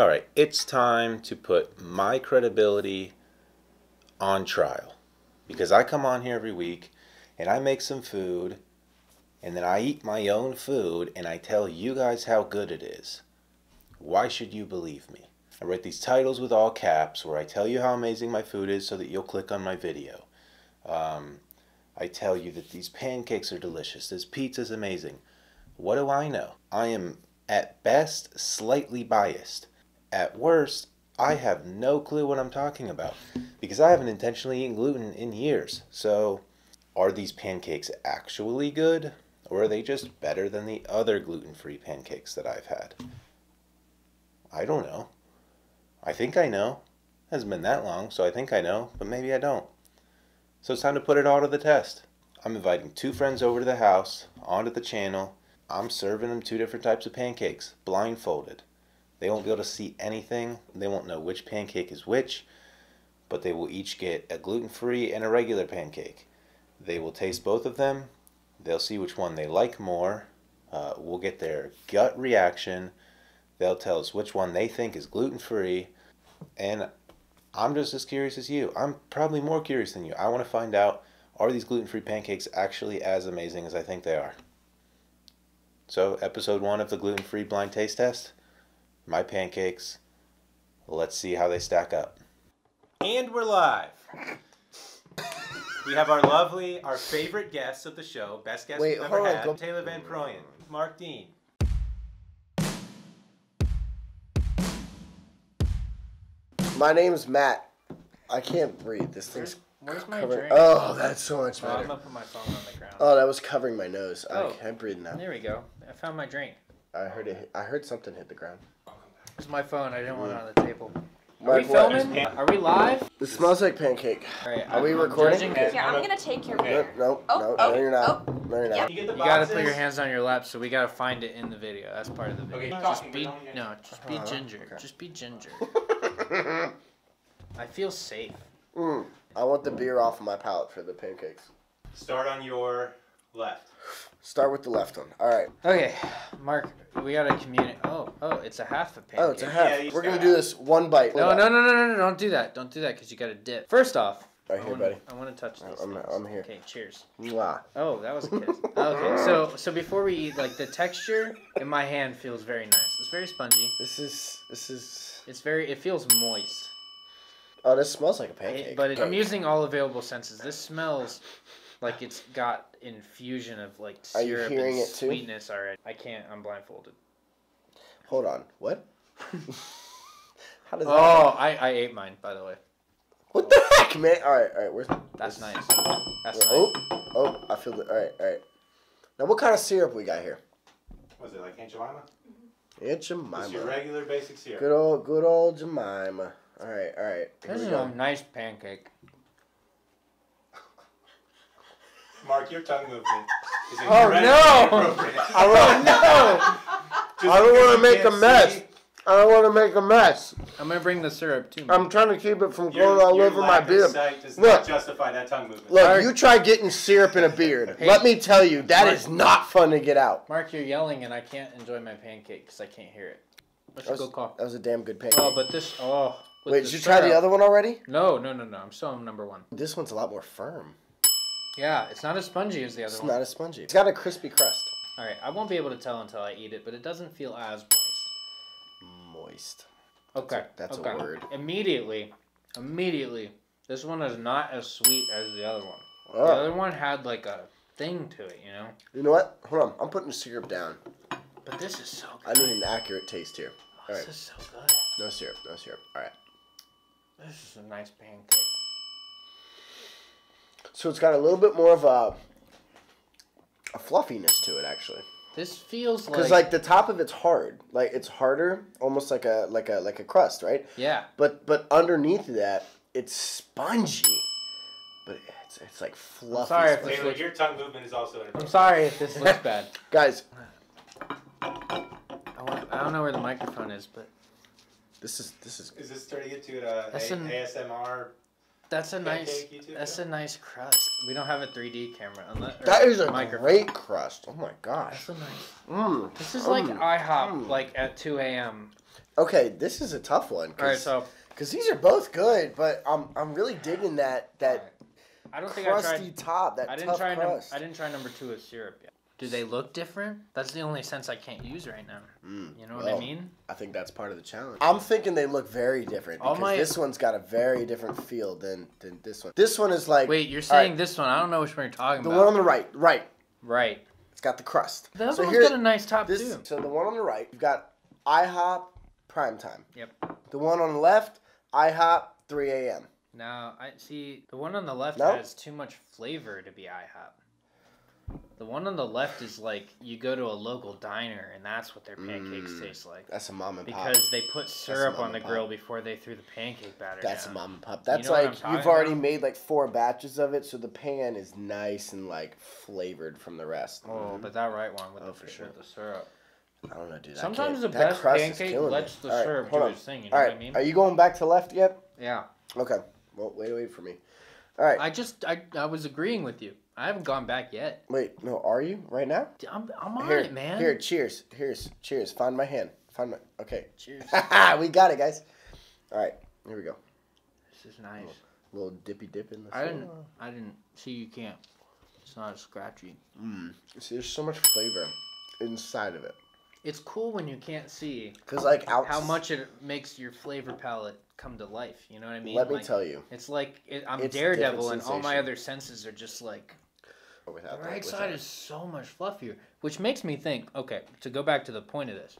All right, it's time to put my credibility on trial because I come on here every week and I make some food and then I eat my own food and I tell you guys how good it is. Why should you believe me? I write these titles with all caps where I tell you how amazing my food is so that you'll click on my video. Um, I tell you that these pancakes are delicious, this pizza's amazing. What do I know? I am at best slightly biased. At worst, I have no clue what I'm talking about because I haven't intentionally eaten gluten in years. So, are these pancakes actually good or are they just better than the other gluten free pancakes that I've had? I don't know. I think I know. It hasn't been that long, so I think I know, but maybe I don't. So it's time to put it all to the test. I'm inviting two friends over to the house, onto the channel. I'm serving them two different types of pancakes, blindfolded. They won't be able to see anything. They won't know which pancake is which, but they will each get a gluten free and a regular pancake. They will taste both of them. They'll see which one they like more. Uh, we'll get their gut reaction. They'll tell us which one they think is gluten free. And I'm just as curious as you. I'm probably more curious than you. I want to find out are these gluten free pancakes actually as amazing as I think they are? So, episode one of the gluten free blind taste test my pancakes. Let's see how they stack up. And we're live. We have our lovely, our favorite guests of the show, best guest Wait, we've ever hold on, had, go- Taylor Van Proyen, Mark Dean. My name's Matt. I can't breathe. This thing's Where's my covering. drink? Oh, that's so much Oh, I'm better. gonna put my phone on the ground. Oh, that was covering my nose. Oh. I can't breathe now. There we go. I found my drink. I heard it. I heard something hit the ground. It's my phone. I didn't want it on the table. Are Mark, we what? filming? Are we live? This smells like pancake. All right. Are we I'm recording? judging- Okay. Here, I'm gonna take your No, beer. no, Oh, no, oh, no, you're not. oh. No, you're not. Yep. You get the You gotta put boxes? your hands on your lap, so we gotta find it in the video. That's part of the video. Okay, keep just talking, be but don't get- no, just be Uh-huh, ginger. okay. Just be ginger. I feel safe. Mm, I want the beer off of my palate for the pancakes. Start on your left. Start with the left one. All right. Okay, Mark, we gotta communicate. Oh, oh, it's a half a pancake. Oh, it's a half. Yeah, We're gonna start do this one bite. No, no, no, no, no, no! Don't do that. Don't do that, cause you gotta dip. First off, Right I here, wanna, buddy. I want to touch these. I'm- I'm here. Okay, cheers. Mwah. Oh, that was a kiss. okay, so so before we eat, like the texture in my hand feels very nice. It's very spongy. This is. This is. It's very. It feels moist. Oh, this smells like a It- pancake. but it, I'm using all available senses. This smells like it's got infusion of like Are you syrup hearing and it too? sweetness already. I can't. I'm blindfolded. Hold on. What? How does that? Oh, I I ate mine by the way. What the heck, man? All right, all right. Where's That's this- nice. That's oh, nice. Oh, oh, I feel it. All right, all right. Now, what kind of syrup we got here? Was it like Aunt Jemima? Aunt Just your regular basic syrup. Good old, good old Jemima. All right, all right. Here This is go. a nice pancake. Mark, your tongue movement is Oh, incredibly no! inappropriate. I don't. Just I don't wanna make a mess. see, I don't want to make a mess. I'm gonna bring the syrup too. I'm trying to keep it from Your, going all your over my lack of beard. sight does Look. not justify that tongue movement. Look, Mark- you try getting syrup in a beard. Hey. Let me tell you, that Mark- is not fun to get out. Mark, you're yelling, and I can't enjoy my pancake because I can't hear it. Let's That go was, call. that was a damn good pancake. Oh, but this. Oh. Wait, did you try the other one already? No, no, no, no. I'm still on number one. This one's a lot more firm. Yeah, it's not as spongy as the other It's one. It's not as spongy. It's got a crispy crust. All right, I won't be able to tell until I eat it, but it doesn't feel as moist. Moist. Okay, that's a okay. word. Immediately, immediately, this one is not as sweet as the other one. The Oh, other one had like a thing to it, you know. you know what? Hold on. I'm putting the syrup down. But this is so good. I need an accurate taste here. Oh, this alright. is so good. No syrup. No syrup. All right. This is a nice pancake. So it's got a little bit more of a a fluffiness to it, actually. This feels like Because like, like the top of it's hard, like it's harder, almost like a like a like a crust, right? yeah. But but underneath that, it's spongy, but it's it's like fluffy. sorry if spongy. this Taylor, your tongue movement is also I'm sorry if this looks bad. Guys, I, want, I don't know where the microphone is, but this is this is Is this turning into a, uh, That's a an- ASMR That's a nice. Too, That's yeah. a nice crust. We don't have a 3D camera. Unless, That is a microphone. great crust. Oh my gosh. That's a nice. Mm. This is like Mm. IHOP, Mm. like at 2 a.m. Okay, this is a tough one. All right, so because these are both good, but I'm I'm really digging that that I don't think I crusty tried. top, that I didn't tough try. Num- crust. I didn't try number two with syrup yet. Do they look different? That's the only sense I can't use right now. Mm, You know what I mean? I think that's part of the challenge. I'm thinking they look very different because my- this one's got a very different feel than than this one. This one is like Wait, you're all right, saying this one? I don't know which one you're talking the about. The one on the right, right. right. It's got the crust. The other so one's here, got a nice top this too. so the one on the right, you've got IHOP prime time. Yep. The one on the left, IHOP 3 a.m. Now I see the one on the left has too much flavor to be IHOP. The one on the left is like you go to a local diner and that's what their pancakes Mm. taste like. That's a mom and pop. Because they put syrup on the and grill before they threw the pancake batter That's down. a mom and pop. That's know like you've already about? made like four batches of it, so the pan is nice and like flavored from the rest. Oh, but that right one with, Oh, the, for sure. the syrup. I don't know, dude. Sometimes the best pancake me. lets the right, syrup do on. its thing. You know All what I mean? are you going back to left yet? Yeah. Okay. Well, wait, wait for me. All right. I just I, I was agreeing with you. I haven't gone back yet. Wait, no, are you right now? I'm, I'm on here, it, man. Here, cheers. Here's cheers. Find my hand. Find my. Okay. Cheers. we got it, guys. All right, here we go. this is nice. A little dippy dip in the. I didn't I didn't see you can't. It's not as scratchy. Mm. See, there's so much flavor inside of it. It's cool when you can't see Cause like out. how much it makes your flavor palette come to life. You know what I mean? Let me Like, tell you. It's like it, I'm It's Daredevil, and all my other senses are just like Without the that- right without side it. is so much fluffier, which makes me think. Okay, to go back to the point of this,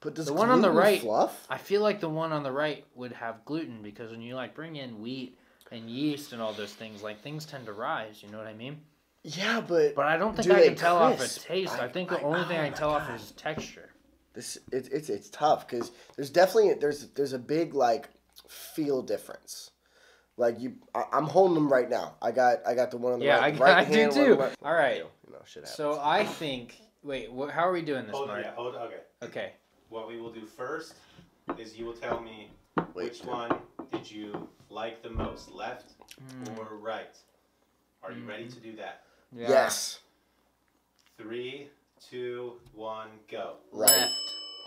But does the one on the right- fluff? I feel like the one on the right would have gluten because when you like bring in wheat and yeast and all those things, like things tend to rise. You know what I mean? Yeah, but But I don't think Do I can tell off a taste. I, I- think the I- only thing oh I can tell off is texture. this it's it's it's tough because there's definitely there's there's a big like feel difference. Like you, I, I'm holding them right now. I got I got the one on the Yeah, right. I- right I do hand, one on too. the left- All right. You know, shit happens. So I think. Wait, wh- how are we doing this, Hold on, yeah, hold okay. Okay. What we will do first is you will tell me Wait, which one did you like the most, left Mm, or right. Are you ready Mm. to do that? yeah. Yes. Three, two, one, go. Right. Left.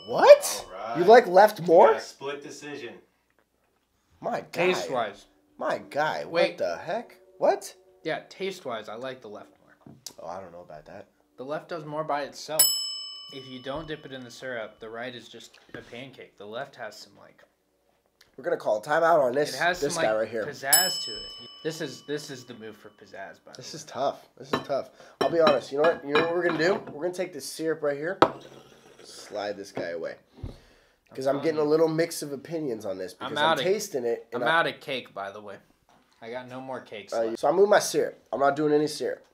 What? All right. You like left more? got a split decision. My guy. Taste wise. My guy. Wait. What the heck? What? Yeah, taste wise, I like the left more. Oh, I don't know about that. The left does more by itself. If you don't dip it in the syrup, the right is just a pancake. The left has some like We're gonna call a timeout on this. it has this some guy like right here. pizzazz to it. This is this is the move for pizzazz, by the This way. is tough. This is tough. I'll be honest. You know what? You know what we're gonna do? We're gonna take this syrup right here, slide this guy away, because I'm getting a little mix of opinions on this I'm because I'm, out of- tasting it. I'm I- out of cake, by the way. I got no more cakes. Uh, so I move my syrup. I'm not doing any syrup.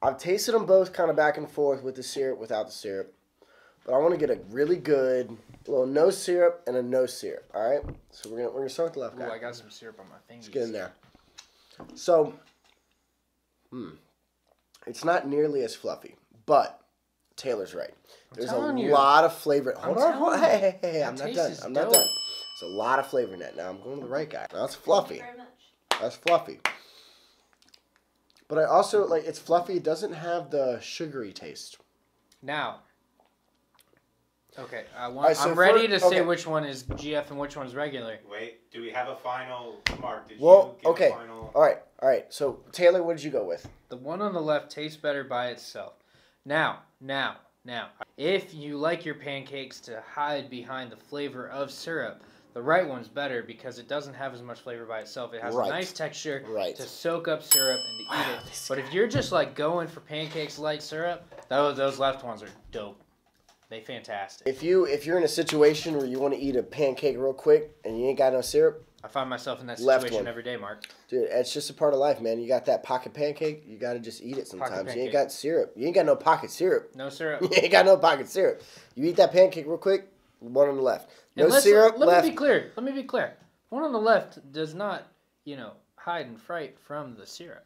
I've tasted them both kind of back and forth with the syrup, without the syrup. But I want to get a really good little no syrup and a no syrup. All right. So we're gonna we're gonna start with the left Ooh, guy. I got some syrup on my fingers. Let's get in there. So, hmm, it's not nearly as fluffy, but Taylor's right. There's a you. lot of flavor. Hold on, hold on. Hey, hey, hey, hey, That I'm not done. I'm not dope. done. There's a lot of flavor in that. Now I'm going to the right guy. Now it's Thank fluffy. you very much. That's fluffy. But I also like it's fluffy. It doesn't have the sugary taste. Now. Okay, I want, Alright, so I'm ready for- to say which one is GF and which one's regular. Wait, do we have a final mark? Did Well, you give okay. a final? All right, all right. So Taylor, what did you go with? The one on the left tastes better by itself. Now, now, now, if you like your pancakes to hide behind the flavor of syrup, the right one's better because it doesn't have as much flavor by itself. It has Right. a nice texture Right. to soak up syrup and to Wow, eat it. But if you're just like going for pancakes light syrup, those those left ones are dope. They fantastic. If you if you're in a situation where you want to eat a pancake real quick and you ain't got no syrup, I find myself in that situation every day, Mark. dude, it's just a part of life, man. You got that pocket pancake, you got to just eat it sometimes. You ain't got syrup. You ain't got no pocket syrup. No syrup. You ain't got no pocket syrup. You eat that pancake real quick, one on the left. No And let's- uh, syrup Let left. me be clear. Let me be clear. One on the left does not, you know, hide and fright from the syrup.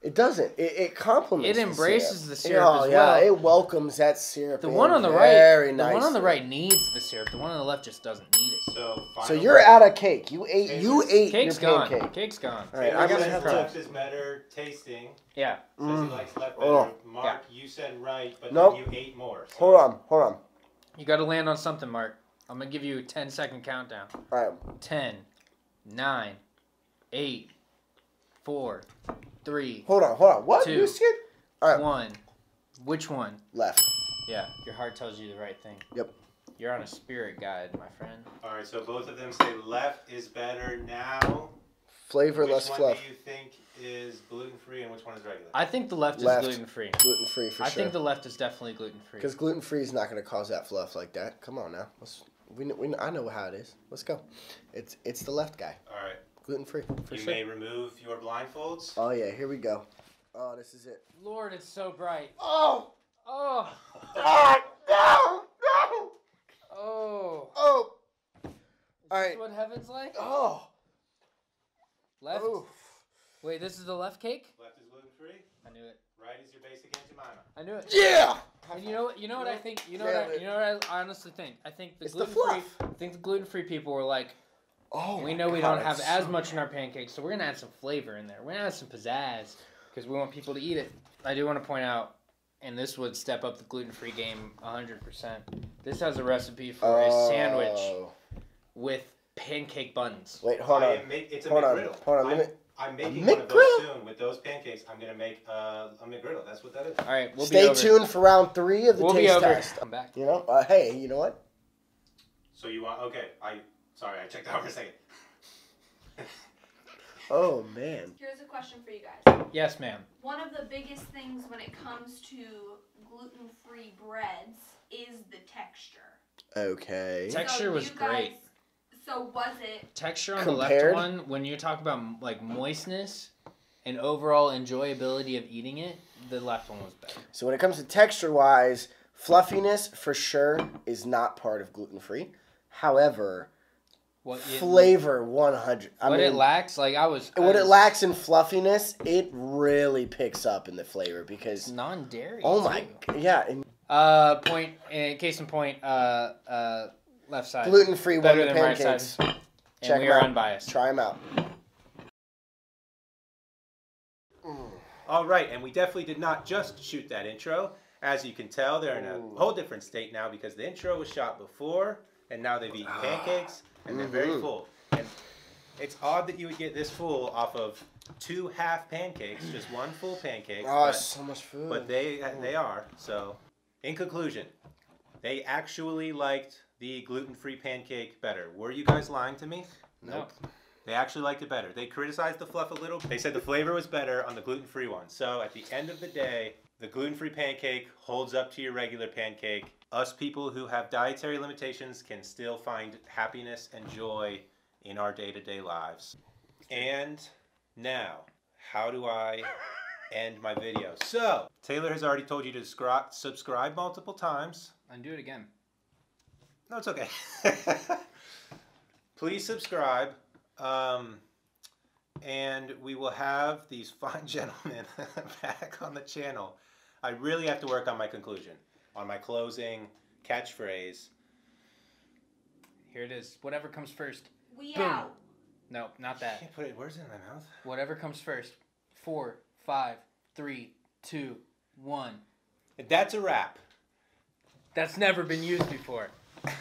It doesn't. It, it complements. It the embraces syrup. the syrup Oh, as yeah, well. It welcomes that syrup. The one on the very right, the one on the right needs the syrup. The one on the left just doesn't need it. So, So you're word. out of cake. You ate. You ate Cake's your gone. pancake. Cake's gone. All right, Taylor I gotta have left to. is better tasting. Yeah. Says Mm. he likes left better. Oh. Mark, you said right, but Nope. then you ate more. So Hold on. Hold on. You got to land on something, Mark. I'm gonna give you a 10 second countdown. All right. 10, 9, 8, 4, 3, Hold on. Hold on. What? Two. You scared? All right. 1. Which one? Left. Yeah, your heart tells you the right thing. Yep. You're on a spirit guide, my friend. All right, so both of them say left is better now. Flavor which less one fluff. do you think is gluten free and which one is regular? I think the left, Left. is gluten free. Gluten free for I sure. I think the left is definitely gluten free. Because gluten free is not going to cause that fluff like that. Come on now. Let's. We, we I know how it is. Let's go. It's it's the left guy. All right, Gluten free for you sure. may remove your blindfolds. Oh yeah. Here we go. Oh, this is it. Lord, it's so bright. Oh. Oh, Ah, no. No. oh. Oh. Is All this what heaven's like? Oh. Left? Oh. Wait, this is the left cake? Left is gluten free. I knew it. Right is your basic Aunt Jemima. I knew it. Yeah. And you know what? You know what I think. You know what I, you know what I honestly think. I think the It's the gluten free. fluff. I think the gluten free people were like, Oh. we my know we God, don't have as so- much in our pancakes, so we're gonna add some flavor in there. We're gonna add some pizzazz because we want people to eat it. I do want to point out, and this would step up the gluten free game hundred percent. This has a recipe for a sandwich Oh. with pancake buns. Wait, hold on. am make, it's a Hold on. McGriddle. Hold on. I'm, Let me. I'm making one of those soon with those pancakes. I'm gonna make uh, a McGriddle. That's what that is. All right, we'll be Stay over. tuned for round three of the We'll be taste over. test. Come back. You know. Uh, hey, you know what? So you want? Okay, I sorry, I checked out for a second. Oh man. Here's a question for you guys. Yes, ma'am. One of the biggest things when it comes to gluten free breads is the texture. Okay. Texture So was guys- great. So was it? Texture on Compared? the left one, when you talk about like moistness and overall enjoyability of eating it, the left one was better. So when it comes to texture wise, fluffiness for sure is not part of gluten free. However, What it, flavor 100. I what mean, it lacks, like I was. I what it lacks in fluffiness, it really picks up in the flavor It's because non-dairy. oh my too. g- yeah, and Uh, point. Uh, case in point. Uh, uh, left side. gluten free won better the than right pancakes. side. And Check we 'em are out. unbiased. Try them out. All right, and we definitely did not just shoot that intro. As you can tell, they're in a Ooh. whole different state now because the intro was shot before, and now they've eaten pancakes, and they're very Mhm. full. And it's odd that you would get this full off of two half pancakes, just one full pancake. Oh, but, so much food. but they they are. So, in conclusion, they actually liked the gluten-free pancake better. Were you guys lying to me? nope. They actually liked it better. They criticized the fluff a little. They said the flavor was better on the gluten-free one. So at the end of the day, the gluten-free pancake holds up to your regular pancake. Us people who have dietary limitations can still find happiness and joy in our day-to-day lives. And now, how do I end my video? So, Taylor has already told you to scri- subscribe multiple times. And do it again. No, it's okay. Please subscribe. Um, and we will have these fine gentlemen back on the channel. I really have to work on my conclusion, on my closing catchphrase. Here it is. Whatever comes first. We Boom. out. No, not I that. can't put it. Where's in my mouth? Whatever comes first. Four, five, three, two, one. That's a wrap. That's never been used before. That's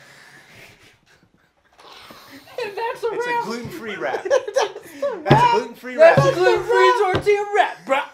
a wrap. It's a gluten-free wrap. That's the That's a gluten-free wrap. That's a gluten-free tortilla wrap, bruh.